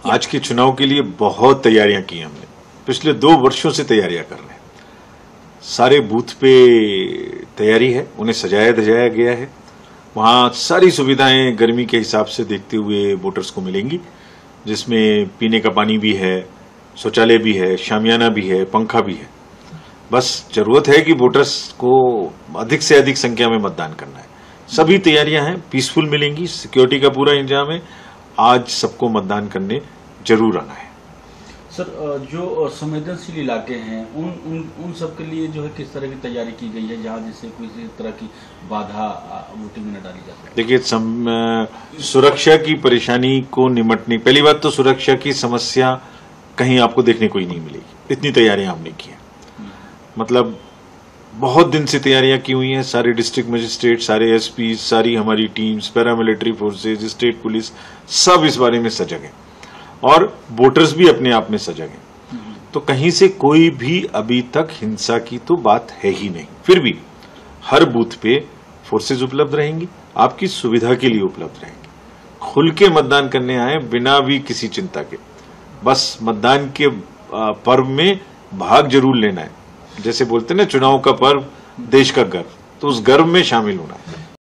आज के चुनाव के लिए बहुत तैयारियाँ की हमने। पिछले दो वर्षों से तैयारियाँ कर रहे हैं। सारे बूथ पे तैयारी है, उन्हें सजाया धजाया गया है। वहाँ सारी सुविधाएँ गर्मी के हिसाब से देखते हुए वोटर्स को मिलेंगी, जिसमें पीने का पानी भी है, शौचालय भी है, शामियाना भी है, पंखा भी है। बस ज़रूरत है कि वोटर्स को अधिक से अधिक संख्या में मतदान करना है। सभी तैयारियाँ हैं, पीसफुल मिलेंगी, सिक्योरिटी का पूरा इंतज़ाम है आज सबको मतदान करने ज़रूर आना है। सर जो संवेदनशील इलाके हैं उन उन उन सब के लिए जो है किस तरह की तैयारी की गई है जहाँ जिससे किसी तरह की बाधा वोटिंग में न डाली जा सके? देखिए सुरक्षा की परेशानी को निमटने पहली बात तो सुरक्षा की समस्या कहीं आपको देखने को ही नहीं मिलेगी। इतनी तैयारियाँ हमने की हैं। मतलब बहुत दिन से तैयारियाँ की हुई हैं। सारे डिस्ट्रिक्ट मजिस्ट्रेट सारे एसपी सारी हमारी teams paramilitary forces state police सब इस बारे में सजग हैं। और वोटर्स भी अपने आप में सजग हैं। तो कहीं से कोई भी अभी तक हिंसा की तो बात है ही नहीं। फिर भी हर बूथ पे फोर्सेज उपलब्ध रहेंगी, आपकी सुविधा के लिए उपलब्ध रहेंगी। खुल के मतदान करने आए बिना भी किसी चिंता के। बस मतदान के पर्व में भाग ज़रूर लेना है। जैसे बोलते ना, चुनाव का पर्व देश का गर्व तो उस गर्व में शामिल होना। है